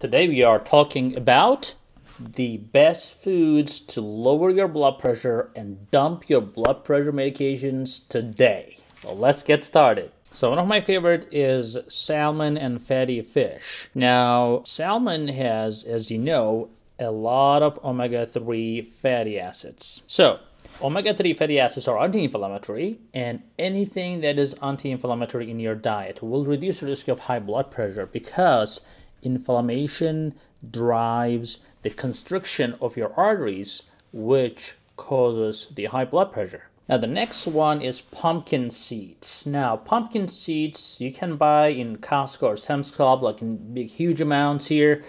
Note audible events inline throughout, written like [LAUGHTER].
Today we are talking about the best foods to lower your blood pressure and dump your blood pressure medications today. Well, let's get started. So one of my favorite is salmon and fatty fish. Now, salmon has, as you know, a lot of omega-3 fatty acids. So Omega-3 fatty acids are anti-inflammatory, and anything that is anti-inflammatory in your diet will reduce the risk of high blood pressure because inflammation drives the constriction of your arteries, which causes the high blood pressure. Now the next one is pumpkin seeds. Now pumpkin seeds you can buy in Costco or Sam's Club like in big huge amounts here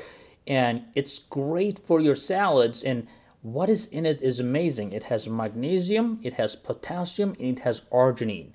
and it's great for your salads and what is in it is amazing. It has magnesium, it has potassium, and it has arginine.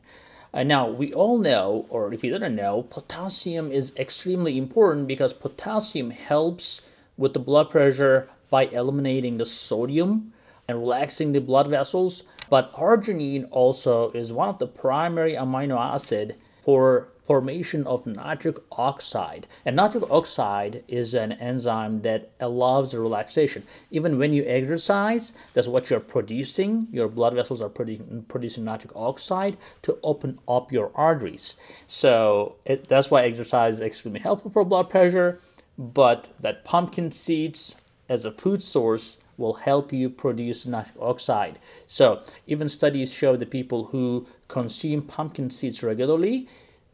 Uh, now, we all know, or if you didn't know, potassium is extremely important because potassium helps with the blood pressure by eliminating the sodium and relaxing the blood vessels. But arginine also is one of the primary amino acid for formation of nitric oxide. And nitric oxide is an enzyme that allows relaxation. Even when you exercise, that's what you're producing. Your blood vessels are producing, producing nitric oxide to open up your arteries. So it, that's why exercise is extremely helpful for blood pressure. But that pumpkin seeds as a food source will help you produce nitric oxide. So even studies show the people who consume pumpkin seeds regularly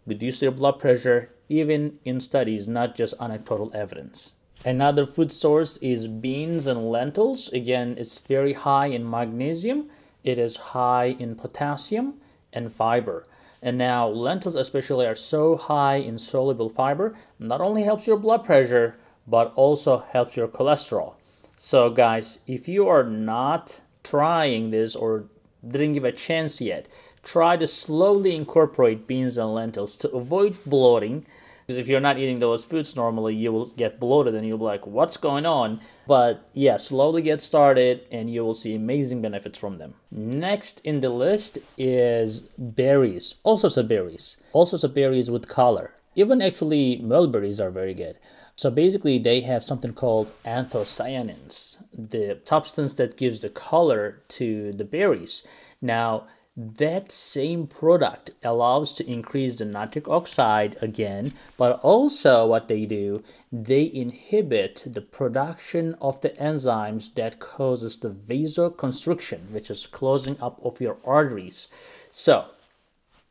reduce your blood pressure even in studies, not just anecdotal evidence. Another food source is beans and lentils. Again, it's very high in magnesium, it is high in potassium and fiber. And now lentils especially are so high in soluble fiber, not only helps your blood pressure, but also helps your cholesterol. So guys, if you are not trying this or didn't give a chance yet, try to slowly incorporate beans and lentils to avoid bloating. Because if you're not eating those foods normally, you will get bloated and you'll be like, what's going on? But yeah, slowly get started and you will see amazing benefits from them. Next in the list is berries, all sorts of berries, all sorts of berries with color. Even actually mulberries are very good. So basically they have something called anthocyanins, the substance that gives the color to the berries. Now, that same product allows to increase the nitric oxide again but also what they do they inhibit the production of the enzymes that causes the vasoconstriction which is closing up of your arteries. So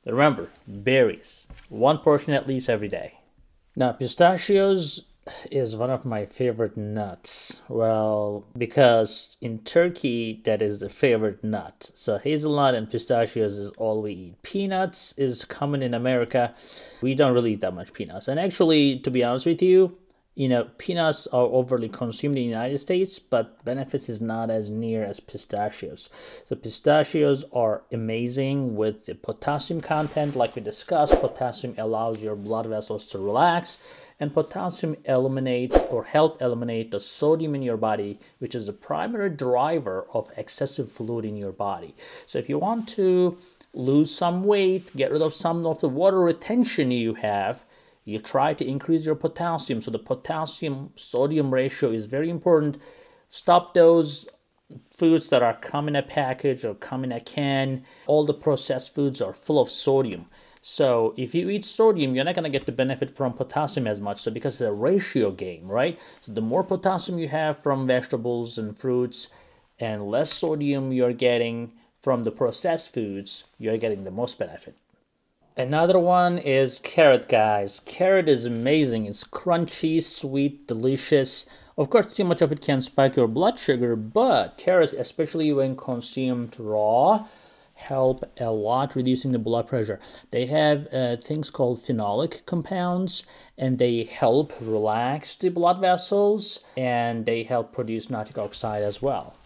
remember berries one portion at least every day. Now pistachios is one of my favorite nuts. Well, because in Turkey, that is the favorite nut. So hazelnut and pistachios is all we eat. Peanuts is common in America. We don't really eat that much peanuts. And actually, to be honest with you, you know, peanuts are overly consumed in the United States, but benefits is not as near as pistachios. So pistachios are amazing with the potassium content. Like we discussed, potassium allows your blood vessels to relax, and potassium eliminates or help eliminate the sodium in your body, which is the primary driver of excessive fluid in your body. So if you want to lose some weight, get rid of some of the water retention you have, you try to increase your potassium. So the potassium sodium ratio is very important. Stop those foods that are come in a package or come in a can. All the processed foods are full of sodium. So if you eat sodium, you're not going to get the benefit from potassium as much. So because it's a ratio game, right? So the more potassium you have from vegetables and fruits and less sodium you're getting from the processed foods, you're getting the most benefit. Another one is carrot, guys. Carrot is amazing. It's crunchy, sweet, delicious. Of course, too much of it can spike your blood sugar, but carrots, especially when consumed raw, help a lot reducing the blood pressure. They have uh, things called phenolic compounds, and they help relax the blood vessels, and they help produce nitric oxide as well.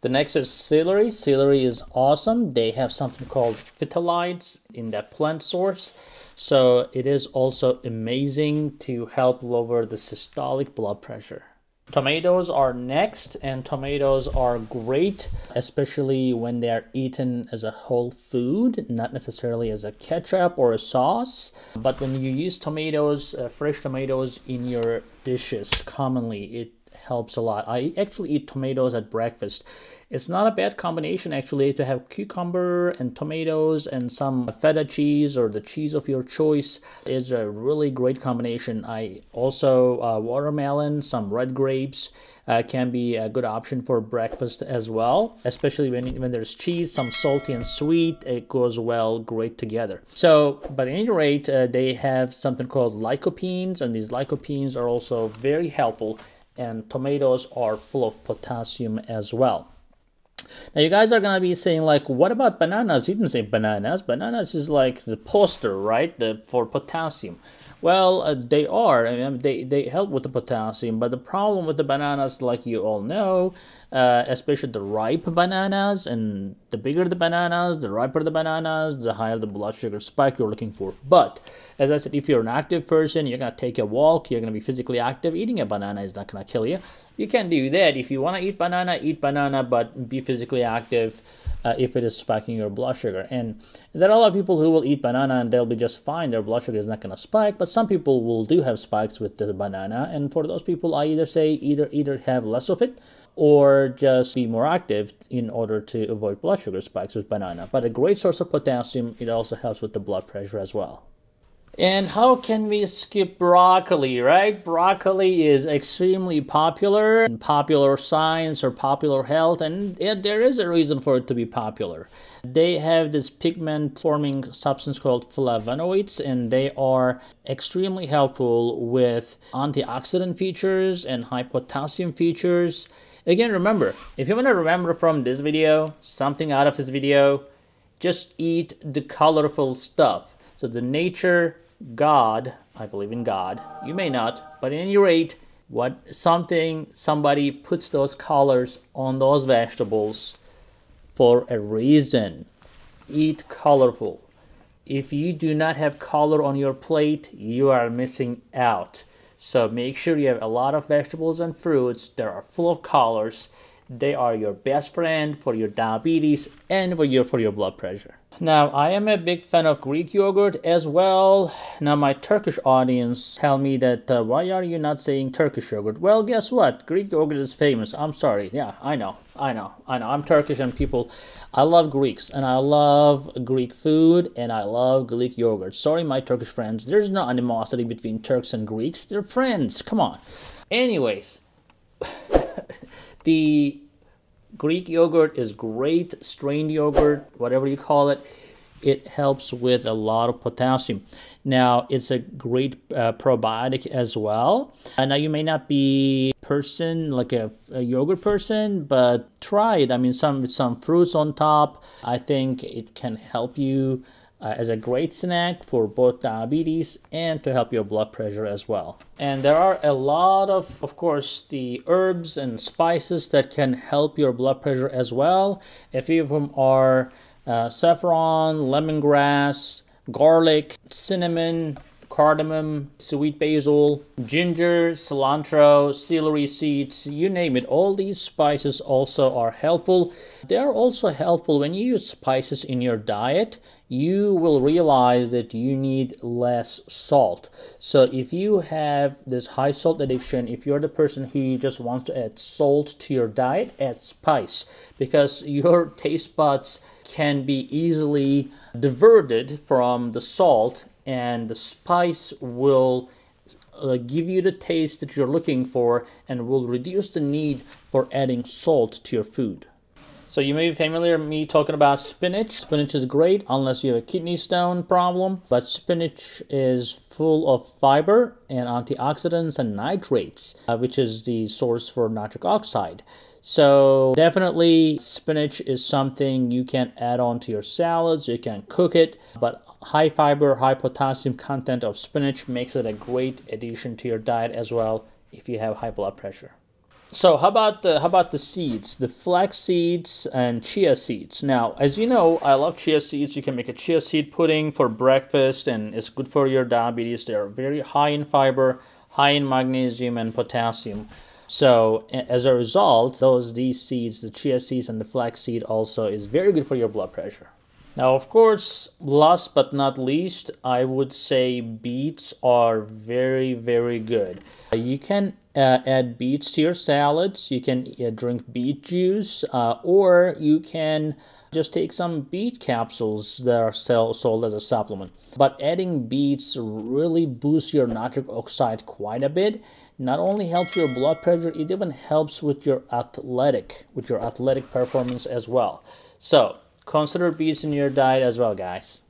The next is celery. Celery is awesome. They have something called phthalides in that plant source. So it is also amazing to help lower the systolic blood pressure. Tomatoes are next, and tomatoes are great, especially when they are eaten as a whole food, not necessarily as a ketchup or a sauce. But when you use tomatoes, uh, fresh tomatoes in your dishes, commonly it helps a lot. I actually eat tomatoes at breakfast. It's not a bad combination actually to have cucumber and tomatoes and some feta cheese or the cheese of your choice is a really great combination. I also uh, watermelon, some red grapes uh, can be a good option for breakfast as well, especially when when there's cheese, some salty and sweet. It goes well great together. So, but at any rate, uh, they have something called lycopenes, and these lycopenes are also very helpful and tomatoes are full of potassium as well. Now you guys are gonna be saying like, what about bananas? He didn't say bananas. Bananas is like the poster, right? The for potassium. Well, uh, they are. I mean, they, they help with the potassium, but the problem with the bananas, like you all know, uh, especially the ripe bananas, and the bigger the bananas, the riper the bananas, the higher the blood sugar spike you're looking for. But as I said, if you're an active person, you're gonna take a walk, you're gonna be physically active. Eating a banana is not gonna kill you. You can do that. If you wanna eat banana, eat banana, but be physically active uh, if it is spiking your blood sugar. And there are a lot of people who will eat banana and they'll be just fine. Their blood sugar is not going to spike. But some people will do have spikes with the banana. And for those people, I either say either either have less of it just be more active in order to avoid blood sugar spikes with banana. But a great source of potassium. It also helps with the blood pressure as well. And how can we skip broccoli, right? Broccoli is extremely popular in popular science or popular health, and there is a reason for it to be popular. They have this pigment forming substance called flavonoids, and they are extremely helpful with antioxidant features and high potassium features. Again, remember, if you want to remember from this video, something out of this video, just eat the colorful stuff. So the nature God, I believe in God. You may not, but at any rate, what something somebody puts those colors on those vegetables for a reason. Eat colorful. If you do not have color on your plate, you are missing out. So make sure you have a lot of vegetables and fruits that are full of colors. They are your best friend for your diabetes and for your for your blood pressure. Now, I am a big fan of Greek yogurt as well. Now, my Turkish audience tell me that uh, why are you not saying Turkish yogurt? Well, guess what? Greek yogurt is famous. I'm sorry. Yeah, I know. I know. I know. I'm Turkish and people, I love Greeks and I love Greek food and I love Greek yogurt. Sorry, my Turkish friends. There's no animosity between Turks and Greeks. They're friends. Come on. Anyways, [LAUGHS] the Greek yogurt is great, strained yogurt, whatever you call it. It helps with a lot of potassium. Now, it's a great uh, probiotic as well. Uh, now, you may not be person like a, a, yogurt person, but try it. I mean, some some fruits on top. I think it can help you uh, as a great snack for both diabetes and to help your blood pressure as well. And there are a lot of, of course, the herbs and spices that can help your blood pressure as well. A few of them are uh, saffron, lemongrass, garlic, cinnamon, cardamom, sweet basil, ginger, cilantro, celery seeds, you name it. All these spices also are helpful. They are also helpful when you use spices in your diet. You will realize that you need less salt. So if you have this high salt addiction, if you're the person who just wants to add salt to your diet, add spice because your taste buds can be easily diverted from the salt and the spice will uh, give you the taste that you're looking for and will reduce the need for adding salt to your food. So you may be familiar with me talking about spinach. Spinach is great unless you have a kidney stone problem, but spinach is full of fiber and antioxidants and nitrates, uh, which is the source for nitric oxide. So definitely spinach is something you can add on to your salads, you can cook it, but high fiber, high potassium content of spinach makes it a great addition to your diet as well if you have high blood pressure. So how about the how about the seeds, the flax seeds and chia seeds? Now, as you know, I love chia seeds. You can make a chia seed pudding for breakfast, and it's good for your diabetes. They are very high in fiber, high in magnesium and potassium. So as a result, those these seeds, the chia seeds and the flax seed also is very good for your blood pressure. Now, of course, last but not least, I would say beets are very, very good. You can uh, add beets to your salads. You can uh, drink beet juice, uh, or you can just take some beet capsules that are sell, sold as a supplement. But adding beets really boosts your nitric oxide quite a bit. Not only helps your blood pressure, it even helps with your athletic, with your athletic performance as well. So consider beets in your diet as well, guys.